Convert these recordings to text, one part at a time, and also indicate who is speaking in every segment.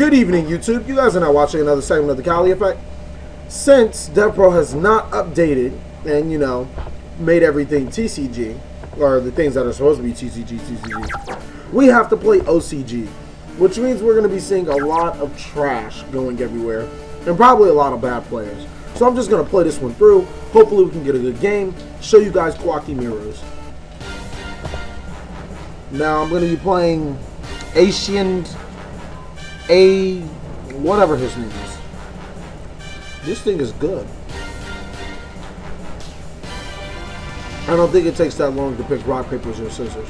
Speaker 1: Good evening, YouTube. You guys are now watching another segment of the Cali Effect. Since DevPro has not updated and, you know, made everything TCG, or the things that are supposed to be TCG, TCG, we have to play OCG, which means we're going to be seeing a lot of trash going everywhere, and probably a lot of bad players. So I'm just going to play this one through. Hopefully we can get a good game, show you guys Koa'ki Meirus. Now I'm going to be playing Asian A whatever his name is. This thing is good. I don't think it takes that long to pick rock, papers, or scissors.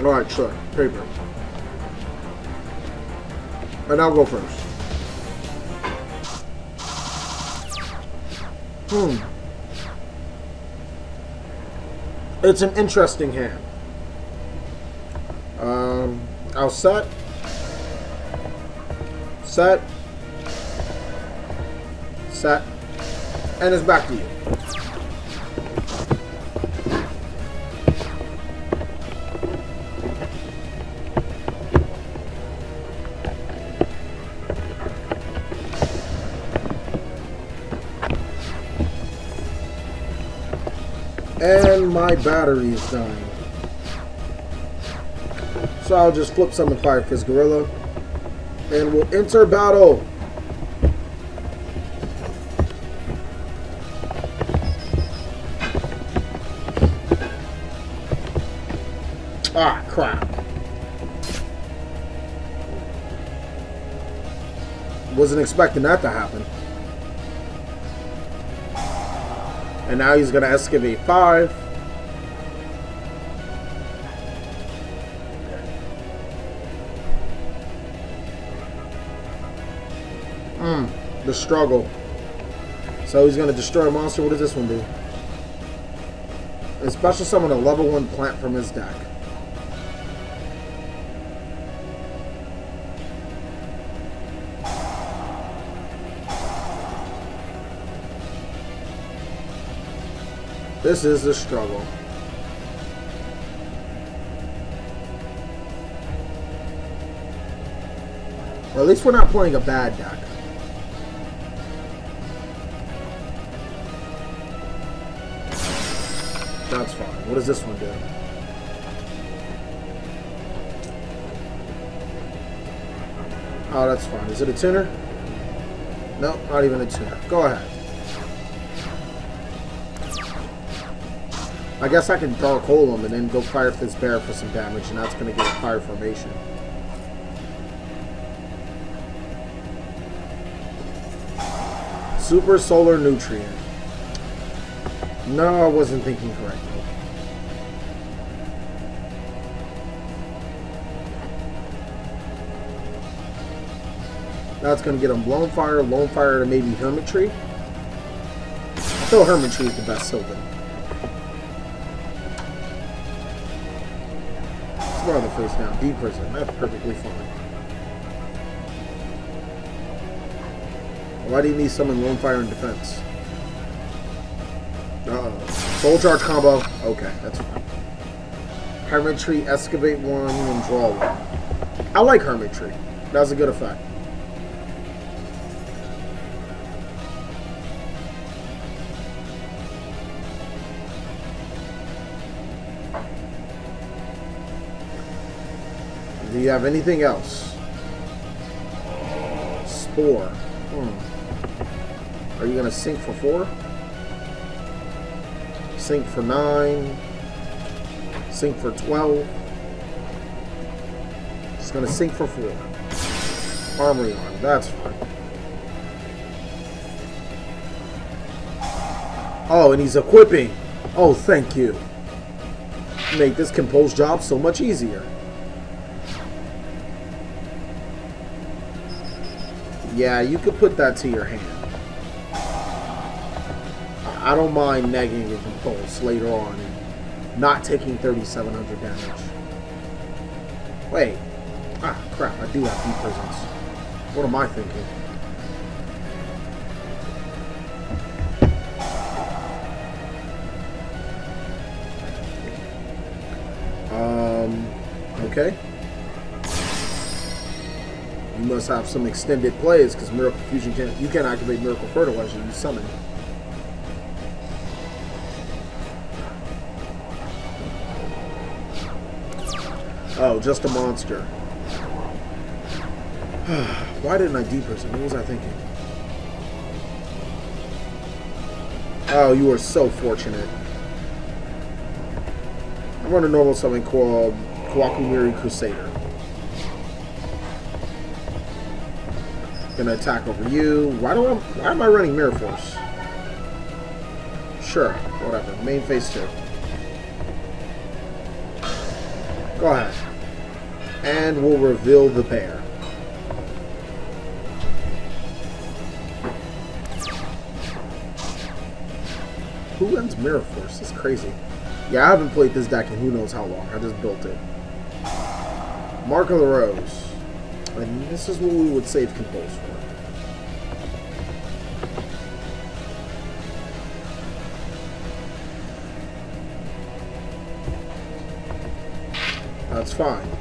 Speaker 1: Alright, sure. Paper. And I'll go first. Hmm. It's an interesting hand. Um, I'll set. Set. Set. And it's back to you. my battery is dying. So I'll just flip some of Fire Fist Gorilla. And we'll enter battle. Ah, crap. Wasn't expecting that to happen. And now he's going to excavate 5. The struggle. So he's going to destroy a monster. What does this one do? A special summon a level one plant from his deck. This is the struggle. At least we're not playing a bad deck. That's fine. What does this one do? Oh, that's fine. Is it a tuner? No, not even a tuner. Go ahead. I guess I can Dark Hole him and then go Fire Fist Bear for some damage, and that's going to get a Fire Formation. Super Solar Nutrient. No, I wasn't thinking correctly. Now it's going to get him Lone Fire, Lone Fire, and maybe Hermitree. I feel Hermitree is the best Sylvan. Throw the face down. Deep prison. That's perfectly fine. Why do you need summon Lone Fire in defense? Uh-oh. Soul Charge combo. Okay, that's fine. Hermitree, Excavate one, and draw one. I like Hermitree. That's a good effect. Do you have anything else? Spore. Hmm. Are you going to sink for four? Sink for nine. Sink for 12. It's going to sink for four. Armory arm. That's fine. Oh, and he's equipping. Oh, thank you. Make this compose job so much easier. Yeah, you could put that to your hand. I don't mind negging a compulse later on and not taking 3,700 damage. Wait. Ah, crap. I do have deep prisons. What am I thinking? Um, okay. You must have some extended plays because Miracle Fusion can't. You can't activate Miracle Fertilizer. You summon. Oh, just a monster. Why didn't I deperson? What was I thinking? Oh, you are so fortunate. I run a normal summon called Koa'ki Meiru Crusader. Gonna attack over you. Why do I? Why am I running Mirror Force? Sure, whatever. Main phase two. Go ahead. And we'll reveal the bear. Who runs Mirror Force? Is crazy. Yeah, I haven't played this deck in who knows how long. I just built it. Mark of the Rose. And this is what we would save Compose for. That's fine.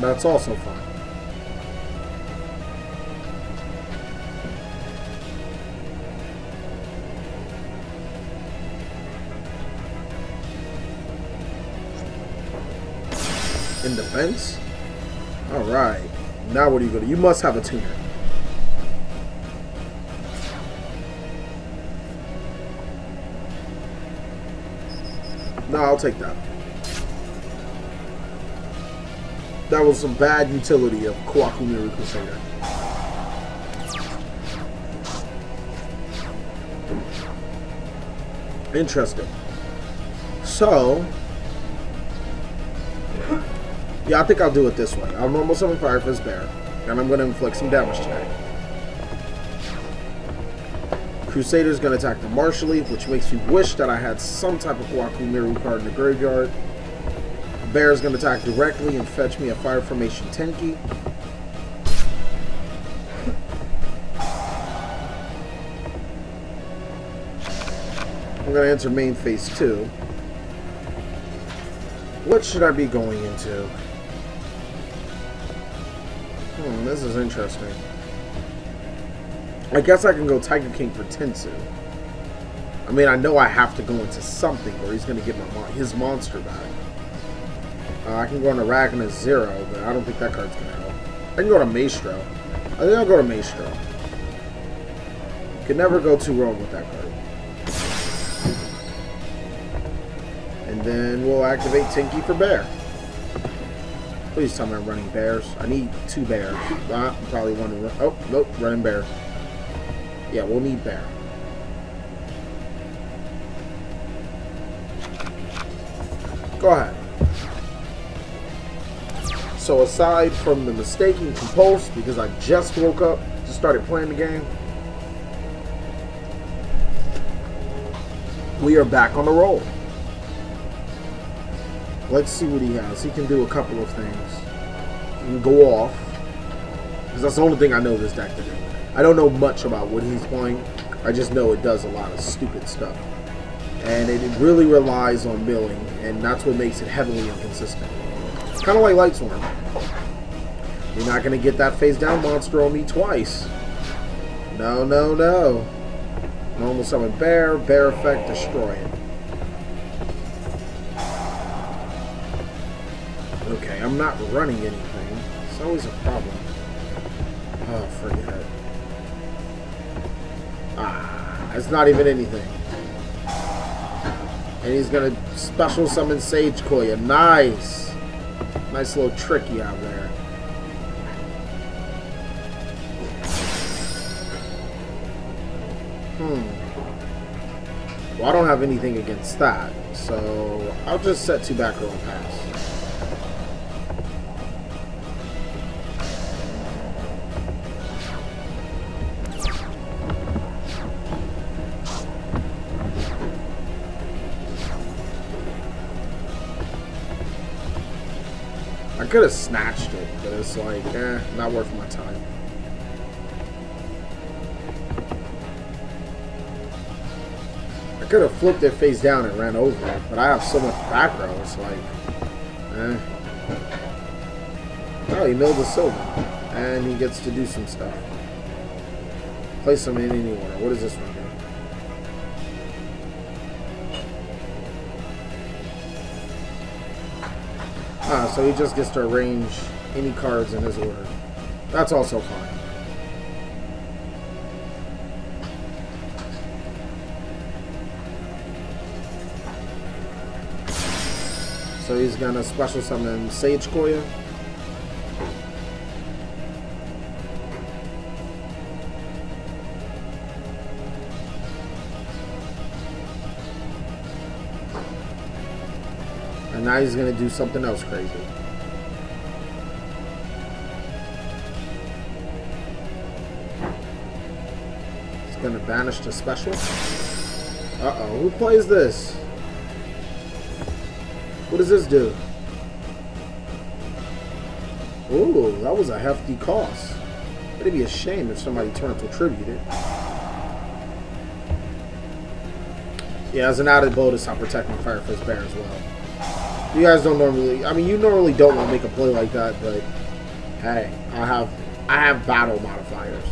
Speaker 1: That's also fine. In defense? Alright. Now what are you gonna? You must have a tuner. No, I'll take that. That was some bad utility of Koa'ki Meiru Crusader. Interesting. So, yeah, I think I'll do it this way. I'll normal summon Fire Fist Bear, and I'm going to inflict some damage today. Crusader's going to attack the Marshalleaf, which makes me wish that I had some type of Koa'ki Meiru card in the graveyard. Bear's going to attack directly and fetch me a Fire Formation Tenki. I'm going to enter main phase 2. What should I be going into? Hmm, this is interesting. I guess I can go Tiger King for Tensu. I mean, I know I have to go into something or he's going to get my his monster back. Uh, I can go on Arachna Zero, but I don't think that card's going to help. I can go to Maestro. I think I'll go to Maestro. You can never go too wrong with that card. And then we'll activate Tenki for Bear. Please tell me I'm running bears. I need two bears. Uh, probably one run. Oh, nope, running bear. Yeah, we'll need bear. Go ahead. So aside from the mistaking compulse, because I just woke up, just started playing the game, we are back on the roll. Let's see what he has. He can do a couple of things. He can go off. Because that's the only thing I know this deck to do. I don't know much about what he's playing. I just know it does a lot of stupid stuff. And it really relies on milling, and that's what makes it heavily inconsistent. Kind of like Lightsworn. You're not going to get that face down monster on me twice. No, no, no. Normal summon bear, bear effect, destroy it. Okay, I'm not running anything. It's always a problem. Oh, forget it. Ah, it's not even anything. And he's gonna special summon Sagequoia. Nice! Nice little tricky out there. Hmm. Well, I don't have anything against that, so I'll just set two back row and pass. I could have snatched it, but it's like, eh, not worth my time. I could have flipped it face down and ran over it, but I have so much back row, it's like, eh. Oh, he milled the silver, and he gets to do some stuff. Place them in any order. What does this one Ah, so he just gets to arrange any cards in his order. That's also fine. So he's gonna special summon Sagequoia. Now he's gonna do something else crazy. He's gonna banish the special. Uh-oh, who plays this? What does this do? Ooh, that was a hefty cost. It'd be a shame if somebody turned to tribute it. Yeah, as an added bonus, I'm protecting Fire Fist Bear as well. You guys don't normally, I mean, you normally don't want to make a play like that, but hey, I have, I have battle modifiers.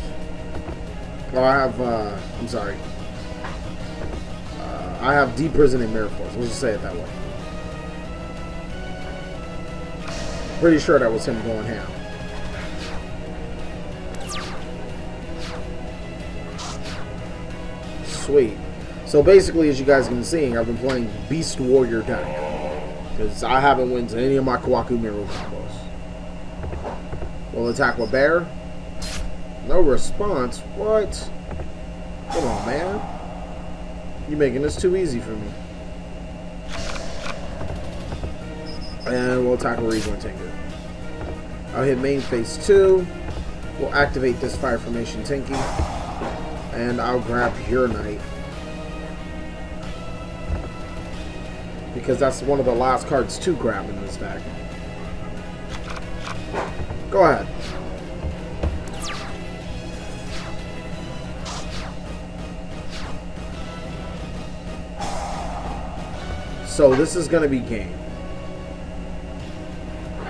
Speaker 1: Or I have, uh, I'm sorry. Uh, I have Deep Prison and Force. Let's just say it that way. Pretty sure that was him going ham. Sweet. So basically, as you guys can see, I've been playing Beast Warrior deck. Because I haven't wins any of my Koa'ki Meiru combos. We'll attack with Bear. No response. What? Come on, man. You're making this too easy for me. And we'll attack with Reborn Tinker. I'll hit main phase 2. We'll activate this Fire Formation Tenki. And I'll grab Pure Knight. Because that's one of the last cards to grab in this deck. Go ahead. So this is going to be game.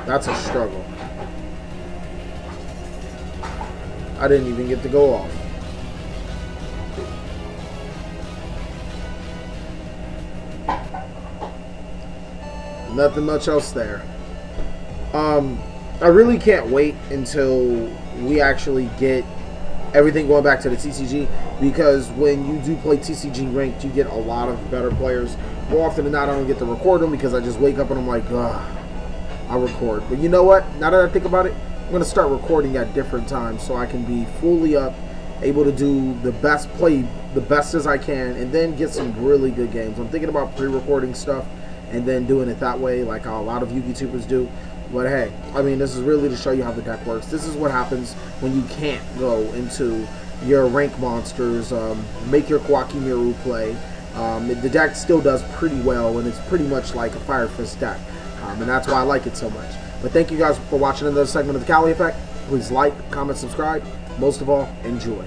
Speaker 1: That's a struggle. I didn't even get to go off. Nothing much else there. Um, I really can't wait until we actually get everything going back to the TCG because when you do play TCG ranked, you get a lot of better players. More often than not, I don't get to record them because I just wake up and I'm like, ugh. I'll record. But you know what? Now that I think about it, I'm going to start recording at different times so I can be fully up, able to do the best play, the best as I can, and then get some really good games. I'm thinking about pre-recording stuff and then doing it that way like a lot of you YouTubers do. But hey, I mean, this is really to show you how the deck works. This is what happens when you can't go into your rank monsters, um, make your Koa'ki Meiru play. Um, the deck still does pretty well, and it's pretty much like a Fire Fist deck. Um, and that's why I like it so much. But thank you guys for watching another segment of the Cali Effect. Please like, comment, subscribe. Most of all, enjoy.